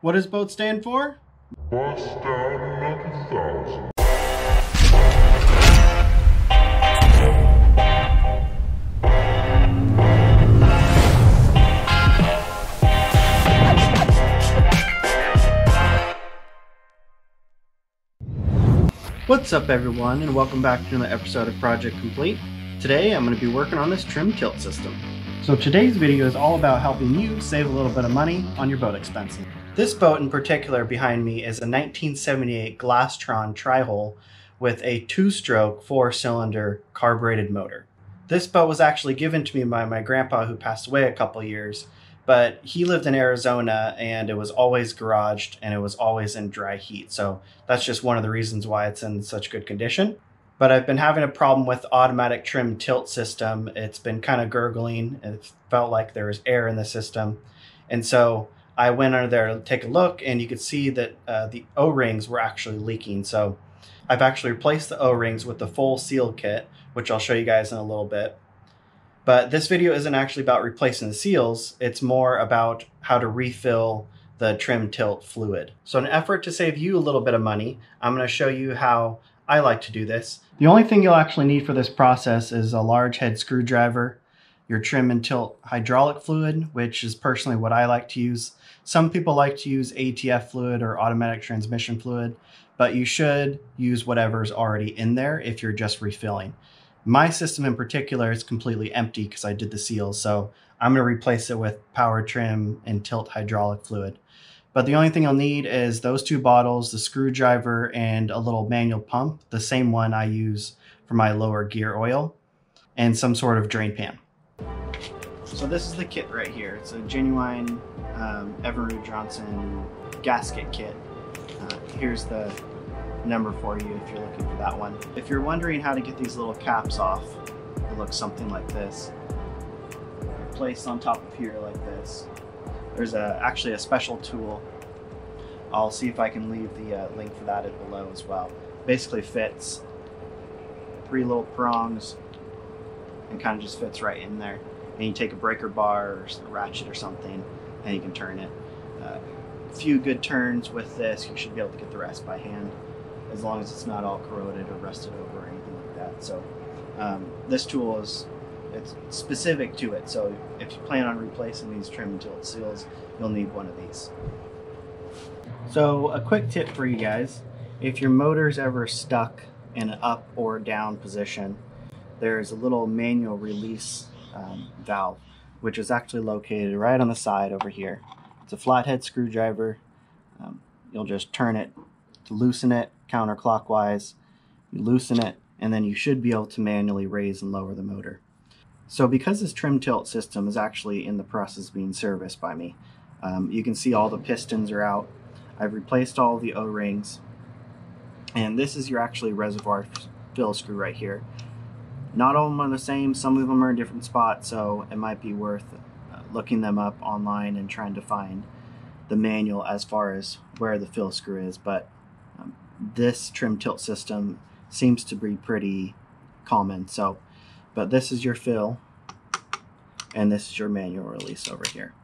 What does BOAT stand for? Bust out another thousand. What's up everyone and welcome back to another episode of Project Complete. Today I'm going to be working on this trim tilt system. So today's video is all about helping you save a little bit of money on your boat expenses. This boat in particular behind me is a 1978 Glastron tri-hull with a two-stroke four-cylinder carbureted motor. This boat was actually given to me by my grandpa who passed away a couple years but he lived in Arizona and it was always garaged and it was always in dry heat. So that's just one of the reasons why it's in such good condition. But I've been having a problem with automatic trim tilt system. It's been kind of gurgling. It felt like there was air in the system. And so I went under there to take a look and you could see that uh, the O-rings were actually leaking. So I've actually replaced the O-rings with the full seal kit, which I'll show you guys in a little bit. But this video isn't actually about replacing the seals. It's more about how to refill the trim tilt fluid. So in an effort to save you a little bit of money, I'm going to show you how I like to do this. The only thing you'll actually need for this process is a large head screwdriver, your trim and tilt hydraulic fluid, which is personally what I like to use. Some people like to use ATF fluid or automatic transmission fluid, but you should use whatever's already in there if you're just refilling. My system in particular is completely empty because I did the seals, so I'm going to replace it with power trim and tilt hydraulic fluid. But the only thing you'll need is those two bottles, the screwdriver, and a little manual pump, the same one I use for my lower gear oil, and some sort of drain pan. So this is the kit right here. It's a genuine um, Johnson gasket kit. Uh, here's the number for you if you're looking for that one. If you're wondering how to get these little caps off, it looks something like this. They're placed on top of here like this. There's a, actually a special tool. I'll see if I can leave the uh, link for that below as well. Basically fits three little prongs and kind of just fits right in there. And you take a breaker bar or a ratchet or something and you can turn it. Uh, a few good turns with this, you should be able to get the rest by hand as long as it's not all corroded or rusted over or anything like that. So um, this tool is it's specific to it. So if you plan on replacing these trim and tilt seals, you'll need one of these. So a quick tip for you guys, if your motor's ever stuck in an up or down position, there's a little manual release um, valve, which is actually located right on the side over here. It's a flathead screwdriver. Um, you'll just turn it to loosen it counterclockwise, you loosen it, and then you should be able to manually raise and lower the motor. So because this trim tilt system is actually in the process of being serviced by me, um, you can see all the pistons are out. I've replaced all the O-rings, and this is your actually reservoir fill screw right here. Not all of them are the same, some of them are in different spots, so it might be worth uh, looking them up online and trying to find the manual as far as where the fill screw is, but um, this trim tilt system seems to be pretty common. So, but this is your fill, and this is your manual release over here.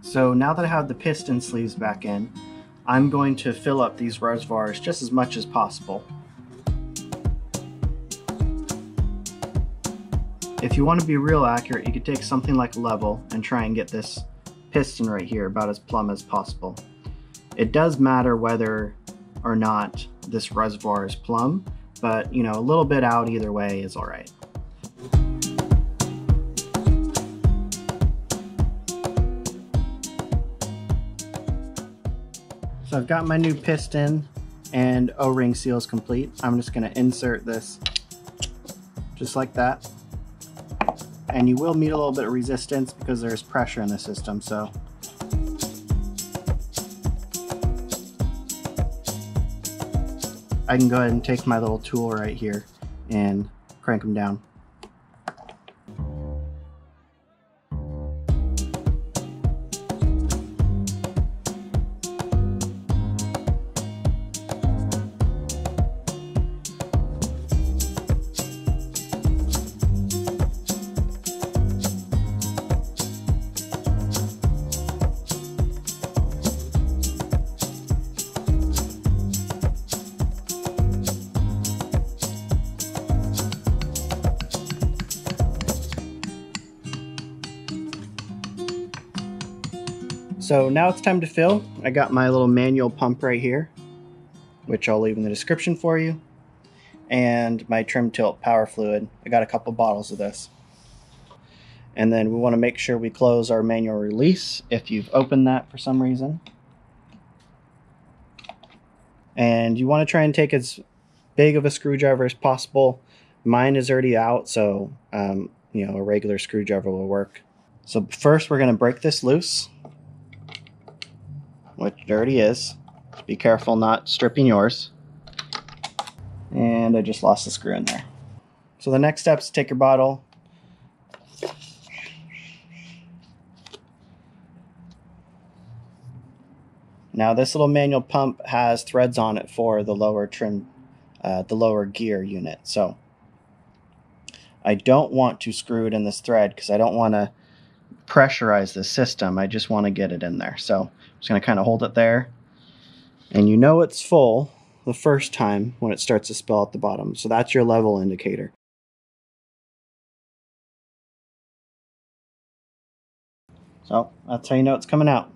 So now that I have the piston sleeves back in, I'm going to fill up these reservoirs just as much as possible. If you want to be real accurate, you could take something like a level and try and get this piston right here about as plumb as possible. It does matter whether or not this reservoir is plumb, but you know, a little bit out either way is all right. So I've got my new piston and O-ring seals complete. I'm just gonna insert this just like that. And you will meet a little bit of resistance because there's pressure in the system so. I can go ahead and take my little tool right here and crank them down So now it's time to fill. I got my little manual pump right here, which I'll leave in the description for you, and my trim tilt power fluid. I got a couple bottles of this. And then we want to make sure we close our manual release if you've opened that for some reason. And you want to try and take as big of a screwdriver as possible. Mine is already out, so um, you know a regular screwdriver will work. So first we're going to break this loose which it already is. Just be careful not stripping yours. And I just lost the screw in there. So the next step is take your bottle. Now this little manual pump has threads on it for the lower trim, uh, the lower gear unit. So I don't want to screw it in this thread because I don't want to pressurize the system. I just want to get it in there. So I'm just going to kind of hold it there. And you know it's full the first time when it starts to spill at the bottom. So that's your level indicator. So that's how you know it's coming out.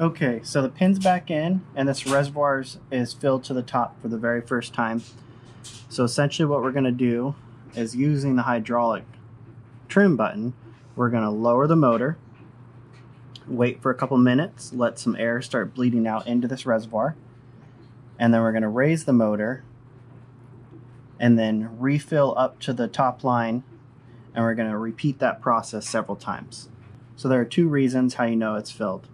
Okay, so the pin's back in and this reservoir is filled to the top for the very first time. So essentially what we're going to do is using the hydraulic trim button, we're going to lower the motor, wait for a couple minutes, let some air start bleeding out into this reservoir, and then we're going to raise the motor and then refill up to the top line and we're going to repeat that process several times. So there are two reasons how you know it's filled.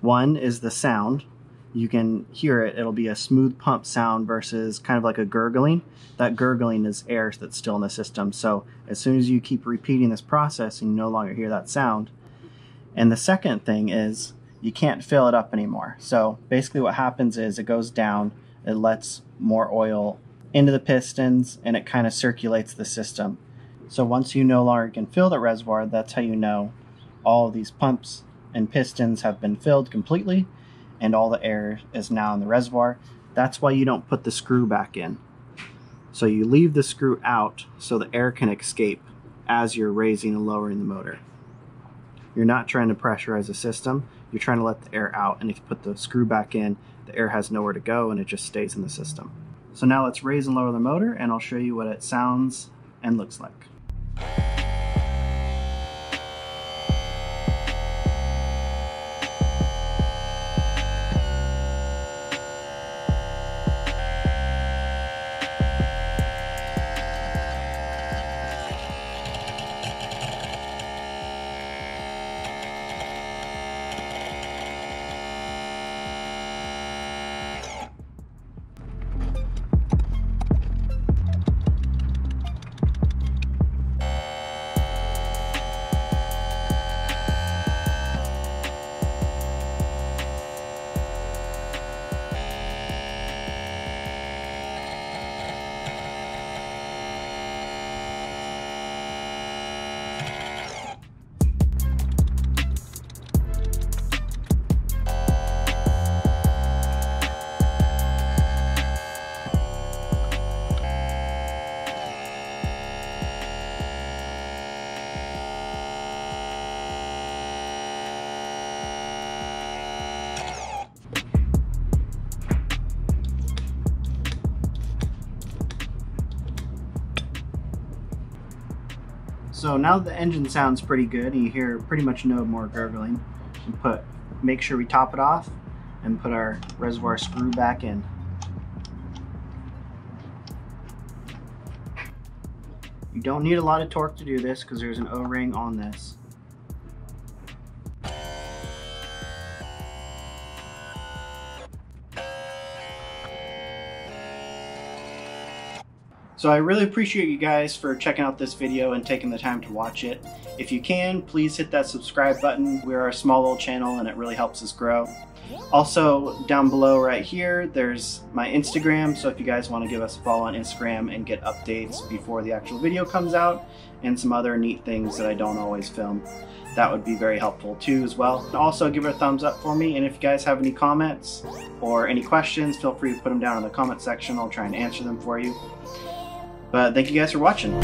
One is the sound you can hear it. It'll be a smooth pump sound versus kind of like a gurgling. That gurgling is air that's still in the system. So as soon as you keep repeating this process and you no longer hear that sound. And the second thing is you can't fill it up anymore. So basically what happens is it goes down, it lets more oil into the pistons and it kind of circulates the system. So once you no longer can fill the reservoir, that's how you know all these pumps and pistons have been filled completely and all the air is now in the reservoir. That's why you don't put the screw back in. So you leave the screw out so the air can escape as you're raising and lowering the motor. You're not trying to pressurize the system, you're trying to let the air out and if you put the screw back in, the air has nowhere to go and it just stays in the system. So now let's raise and lower the motor and I'll show you what it sounds and looks like. So now the engine sounds pretty good and you hear pretty much no more gurgling. And put, make sure we top it off and put our reservoir screw back in. You don't need a lot of torque to do this because there's an O-ring on this. So I really appreciate you guys for checking out this video and taking the time to watch it. If you can, please hit that subscribe button. We're a small little channel and it really helps us grow. Also, down below right here, there's my Instagram, so if you guys want to give us a follow on Instagram and get updates before the actual video comes out, and some other neat things that I don't always film, that would be very helpful too as well. Also, give it a thumbs up for me, and if you guys have any comments or any questions, feel free to put them down in the comment section. I'll try and answer them for you. But thank you guys for watching.